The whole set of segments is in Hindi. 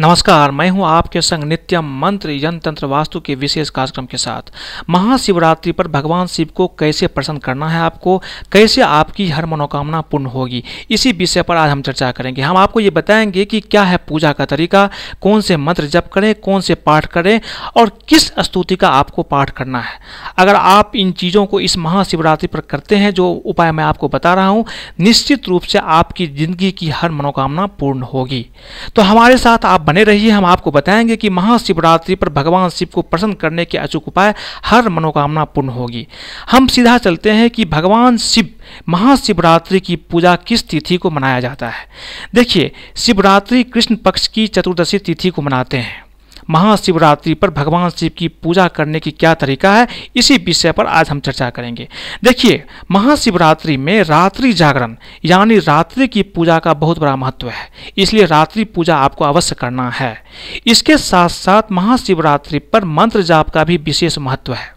नमस्कार, मैं हूँ आपके संग नित्यम मंत्र यंत्र तंत्र वास्तु के विशेष कार्यक्रम के साथ। महाशिवरात्रि पर भगवान शिव को कैसे प्रसन्न करना है आपको? कैसे आपकी हर मनोकामना पूर्ण होगी? इसी विषय पर आज हम चर्चा करेंगे। हम आपको ये बताएँगे कि क्या है पूजा का तरीका, कौन से मंत्र जप करें, कौन से पाठ करें और किस स्तुति का आपको पाठ करना है। अगर आप इन चीज़ों को इस महाशिवरात्रि पर करते हैं, जो उपाय मैं आपको बता रहा हूँ, निश्चित रूप से आपकी ज़िंदगी की हर मनोकामना पूर्ण होगी। तो हमारे साथ आप बने रहिए, हम आपको बताएँगे कि महाशिवरात्रि पर भगवान शिव को प्रसन्न करने के अचूक उपाय हर मनोकामना पूर्ण होगी। हम सीधा चलते हैं कि भगवान शिव महाशिवरात्रि की पूजा किस तिथि को मनाया जाता है। देखिए, शिवरात्रि कृष्ण पक्ष की चतुर्दशी तिथि को मनाते हैं। महाशिवरात्रि पर भगवान शिव की पूजा करने की क्या तरीका है, इसी विषय पर आज हम चर्चा करेंगे। देखिए, महाशिवरात्रि में रात्रि जागरण, यानी रात्रि की पूजा का बहुत बड़ा महत्व है। इसलिए रात्रि पूजा आपको अवश्य करना है। इसके साथ साथ महाशिवरात्रि पर मंत्र जाप का भी विशेष महत्व है।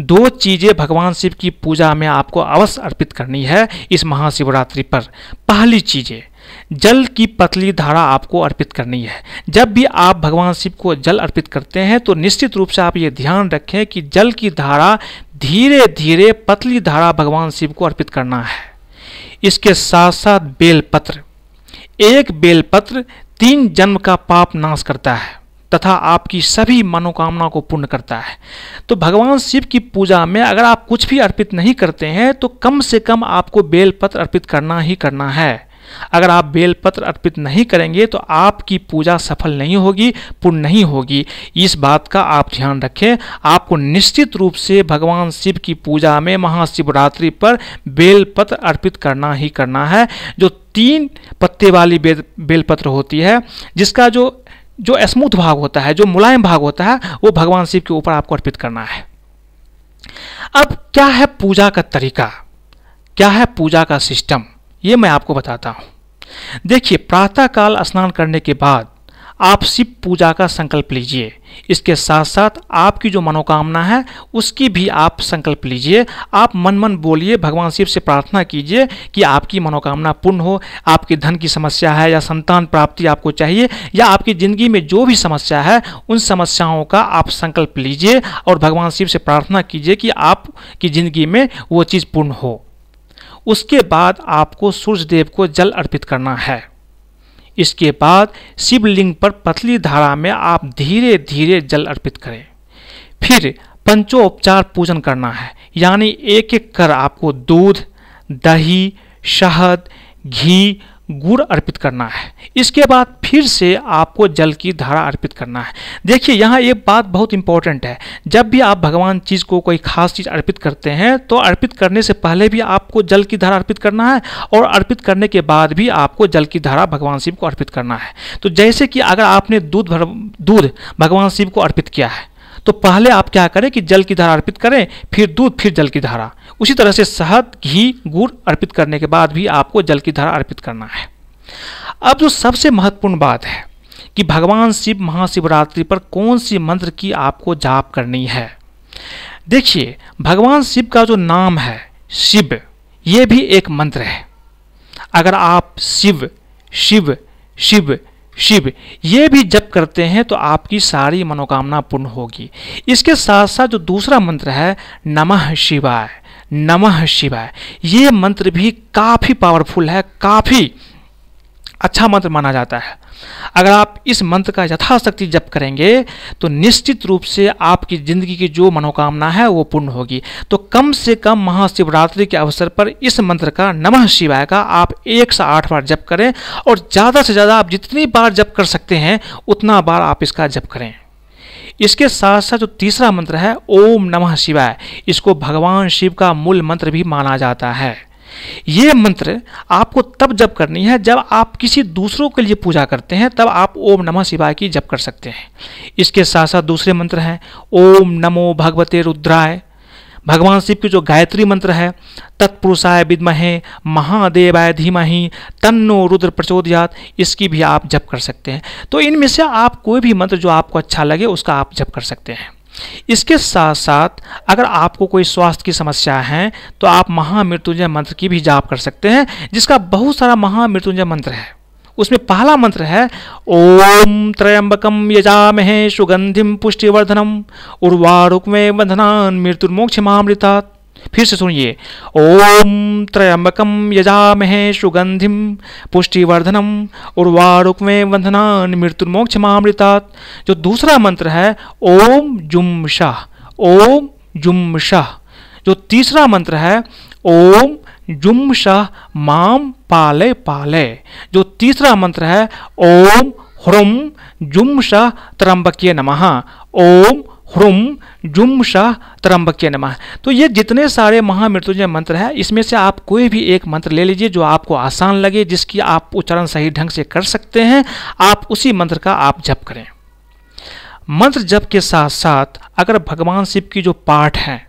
दो चीज़ें भगवान शिव की पूजा में आपको अवश्य अर्पित करनी है इस महाशिवरात्रि पर। पहली चीज़ें जल की पतली धारा आपको अर्पित करनी है। जब भी आप भगवान शिव को जल अर्पित करते हैं तो निश्चित रूप से आप ये ध्यान रखें कि जल की धारा धीरे धीरे पतली धारा भगवान शिव को अर्पित करना है। इसके साथ साथ बेलपत्र। एक बेलपत्र तीन जन्म का पाप नाश करता है, तथा आपकी सभी मनोकामना को पूर्ण करता है। तो भगवान शिव की पूजा में अगर आप कुछ भी अर्पित नहीं करते हैं तो कम से कम आपको बेलपत्र अर्पित करना ही करना है। अगर आप बेलपत्र अर्पित नहीं करेंगे तो आपकी पूजा सफल नहीं होगी पूर्ण नहीं होगी। इस बात का आप ध्यान रखें। आपको निश्चित रूप से भगवान शिव की पूजा में महाशिवरात्रि पर बेलपत्र अर्पित करना ही करना है। जो तीन पत्ते वाली बेल, बेलपत्र होती है, जिसका जो जो स्मूथ भाग होता है, जो मुलायम भाग होता है, वो भगवान शिव के ऊपर आपको अर्पित करना है। अब क्या है पूजा का तरीका? क्या है पूजा का सिस्टम? ये मैं आपको बताता हूँ। देखिए, प्रातःकाल स्नान करने के बाद आप शिव पूजा का संकल्प लीजिए। इसके साथ साथ आपकी जो मनोकामना है, उसकी भी आप संकल्प लीजिए। आप मन मन बोलिए, भगवान शिव से प्रार्थना कीजिए कि आपकी मनोकामना पूर्ण हो, आपकी धन की समस्या है या संतान प्राप्ति आपको चाहिए या आपकी ज़िंदगी में जो भी समस्या है, उन समस्याओं का आप संकल्प लीजिए और भगवान शिव से प्रार्थना कीजिए कि आपकी ज़िंदगी में वो चीज़ पूर्ण हो। उसके बाद आपको सूर्य देव को जल अर्पित करना है। इसके बाद शिवलिंग पर पतली धारा में आप धीरे धीरे जल अर्पित करें। फिर पंचोपचार पूजन करना है, यानी एक एक कर आपको दूध, दही, शहद, घी गुड़ अर्पित करना है। इसके बाद फिर से आपको जल की धारा अर्पित करना है। देखिए, यहाँ एक बात बहुत इंपॉर्टेंट है। जब भी आप भगवान चीज़ को कोई खास चीज़ अर्पित करते हैं तो अर्पित करने से पहले भी आपको जल की धारा अर्पित करना है और अर्पित करने के बाद भी आपको जल की धारा भगवान शिव को अर्पित करना है। तो जैसे कि अगर आपने दूध भर, दूध भगवान शिव को अर्पित किया है तो पहले आप क्या करें कि जल की धारा अर्पित करें, फिर दूध, फिर जल की धारा। उसी तरह से शहद, घी, गुड़ अर्पित करने के बाद भी आपको जल की धारा अर्पित करना है। अब जो सबसे महत्वपूर्ण बात है कि भगवान शिव महाशिवरात्रि पर कौन सी मंत्र की आपको जाप करनी है? देखिए, भगवान शिव का जो नाम है, शिव, ये भी एक मंत्र है। अगर आप शिव शिव शिव शिव, ये भी जप करते हैं तो आपकी सारी मनोकामना पूर्ण होगी। इसके साथ साथ जो दूसरा मंत्र है, नमः शिवाय। नमः शिवाय। ये मंत्र भी काफ़ी पावरफुल है, काफ़ी अच्छा मंत्र माना जाता है। अगर आप इस मंत्र का यथाशक्ति जप करेंगे तो निश्चित रूप से आपकी ज़िंदगी की जो मनोकामना है, वो पूर्ण होगी। तो कम से कम महाशिवरात्रि के अवसर पर इस मंत्र का नमः शिवाय का आप एक से आठ बार जप करें, और ज़्यादा से ज़्यादा आप जितनी बार जप कर सकते हैं, उतना बार आप इसका जप करें। इसके साथ साथ जो तीसरा मंत्र है, ओम नमः शिवाय, इसको भगवान शिव का मूल मंत्र भी माना जाता है। ये मंत्र आपको तब जप करनी है, जब आप किसी दूसरों के लिए पूजा करते हैं, तब आप ओम नमः शिवाय की जप कर सकते हैं। इसके साथ साथ दूसरे मंत्र हैं, ओम नमो भगवते रुद्राय भगवान शिव की जो गायत्री मंत्र है, तत्पुरुषाय विद्महे, महादेवाय धीमहि, तन्नो रुद्र प्रचोदयात, इसकी भी आप जप कर सकते हैं। तो इनमें से आप कोई भी मंत्र जो आपको अच्छा लगे, उसका आप जप कर सकते हैं। इसके साथ साथ अगर आपको कोई स्वास्थ्य की समस्या है तो आप महामृत्युंजय मंत्र की भी जाप कर सकते हैं, जिसका बहुत सारा महामृत्युंजय मंत्र है। उसमें पहला मंत्र है, ओम त्रयंबकम यजामहे सुगंधिम पुष्टिवर्धनम उर्वारुक में बंधनान मृत्युर्मोक्ष मामृतात फिर से सुनिए, ओम त्रयंबकम यजामहे सुगंधिम पुष्टिवर्धनम उर्वारुक में वंधनान मृत्युर्मोक्ष मामृतात जो दूसरा मंत्र है, ओम जुम शाह ओम जुम शाह जो तीसरा मंत्र है, ओम जुम शाह माम पाले पाले, जो तीसरा मंत्र है, ओम ह्रुम जुम शाह त्रंबकीय नमः, ओम ह्रुम जुम शाह त्रंबक्य नमः। तो ये जितने सारे महामृत्युंजय मंत्र हैं, इसमें से आप कोई भी एक मंत्र ले लीजिए जो आपको आसान लगे, जिसकी आप उच्चारण सही ढंग से कर सकते हैं। आप उसी मंत्र का आप जप करें। मंत्र जप के साथ साथ अगर भगवान शिव की जो पाठ है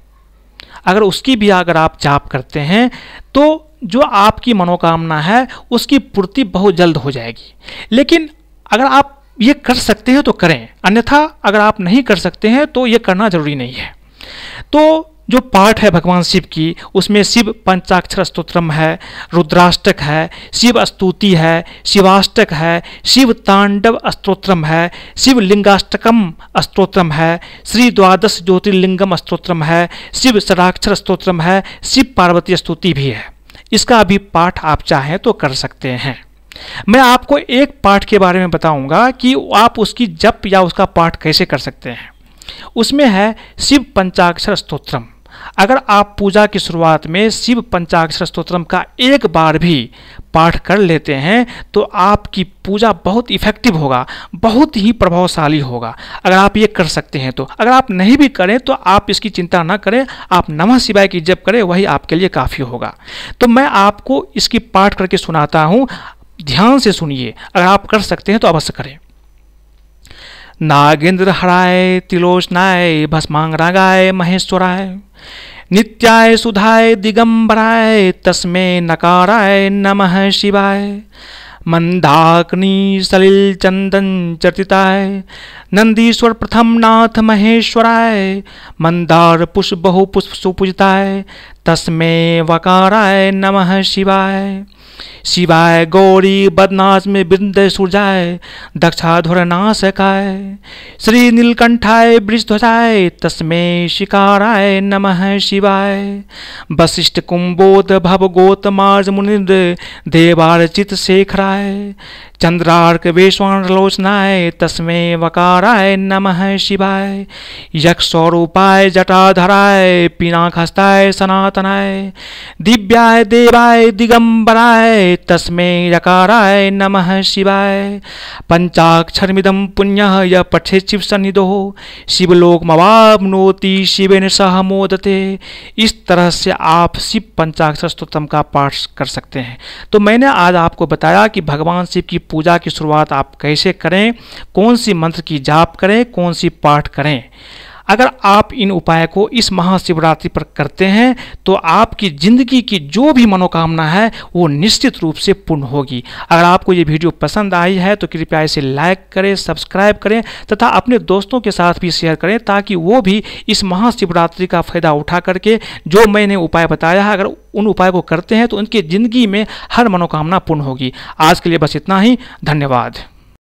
अगर उसकी भी अगर आप जाप करते हैं तो जो आपकी मनोकामना है, उसकी पूर्ति बहुत जल्द हो जाएगी। लेकिन अगर आप ये कर सकते हैं तो करें। अन्यथा अगर आप नहीं कर सकते हैं तो ये करना ज़रूरी नहीं है। तो जो पाठ है भगवान शिव की, उसमें शिव पंचाक्षर स्तोत्रम है, रुद्राष्टक है, शिव स्तुति है, शिवाष्टक है, शिव तांडव स्तोत्रम है, शिव लिंगाष्टकम स्तोत्रम है, श्री द्वादश ज्योतिर्लिंगम स्तोत्रम है, शिव षडाक्षर स्तोत्रम है, शिव पार्वती स्तुति भी है। इसका भी पाठ आप चाहें तो कर सकते हैं। मैं आपको एक पाठ के बारे में बताऊँगा कि आप उसकी जप या उसका पाठ कैसे कर सकते हैं। उसमें है शिव पंचाक्षर स्तोत्रम। अगर आप पूजा की शुरुआत में शिव पंचाक्षर स्तोत्रम का एक बार भी पाठ कर लेते हैं तो आपकी पूजा बहुत इफ़ेक्टिव होगा, बहुत ही प्रभावशाली होगा। अगर आप ये कर सकते हैं तो। अगर आप नहीं भी करें तो आप इसकी चिंता ना करें, आप नमः शिवाय की जप करें, वही आपके लिए काफ़ी होगा। तो मैं आपको इसकी पाठ करके सुनाता हूँ। ध्यान से सुनिए। अगर आप कर सकते हैं तो अवश्य करें। नागेंद्र हराय तिलोचनाय भस्मांग रागाय महेश्वराय नित्याय सुधाय दिगंबराय तस्मे नकाराय नमः शिवाय। मंदाग्नि सलिल चंदन चर्चिताय। नंदीश्वर प्रथम नाथ महेश्वराय। मंदार पुष्प बहु पुष्प सुपूजिताय। तस्मे वकाराय, नमः शिवाय। शिवाय गौरी बदनाश में बिंद सुरजाय दक्षाधुर नाशकाय श्री नीलकंठाय वृषध्वजाय तस्मे शिकाराय नमः शिवाय। वशिष्ठ कुंबोध भव गोत मार्ज मुनिंद देवार्चित शेखराय। चंद्रार्क वेश्वालोचनाय तस्मे वकाराय नमः शिवाय। यक्षौरूपाय जटाधराय पिनाखस्ताय सनातनाय। दिव्याय देवाय दिगंबराय तस्मे यकाराय नमः शिवाय। पंचाक्षरमिदं पुण्यः य पठे शिव सन्निधो। शिवलोकमवाप्नोति शिवेन सह मोदते। इस तरह से आप शिव पंचाक्षर स्तोत्रम का पाठ कर सकते हैं। तो मैंने आज आपको बताया कि भगवान शिव की पूजा की शुरुआत आप कैसे करें, कौन सी मंत्र की जाप करें, कौन सी पाठ करें। अगर आप इन उपाय को इस महाशिवरात्रि पर करते हैं तो आपकी ज़िंदगी की जो भी मनोकामना है, वो निश्चित रूप से पूर्ण होगी। अगर आपको ये वीडियो पसंद आई है तो कृपया इसे लाइक करें, सब्सक्राइब करें, तथा अपने दोस्तों के साथ भी शेयर करें, ताकि वो भी इस महाशिवरात्रि का फ़ायदा उठा करके जो मैंने उपाय बताया है, अगर उन उपाय को करते हैं तो उनकी ज़िंदगी में हर मनोकामना पूर्ण होगी। आज के लिए बस इतना ही। धन्यवाद।